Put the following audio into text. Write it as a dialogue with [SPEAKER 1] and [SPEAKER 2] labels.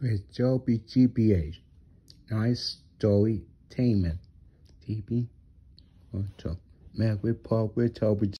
[SPEAKER 1] with Joby GBH. Nice story tainment. TB. man, we Paul with Toby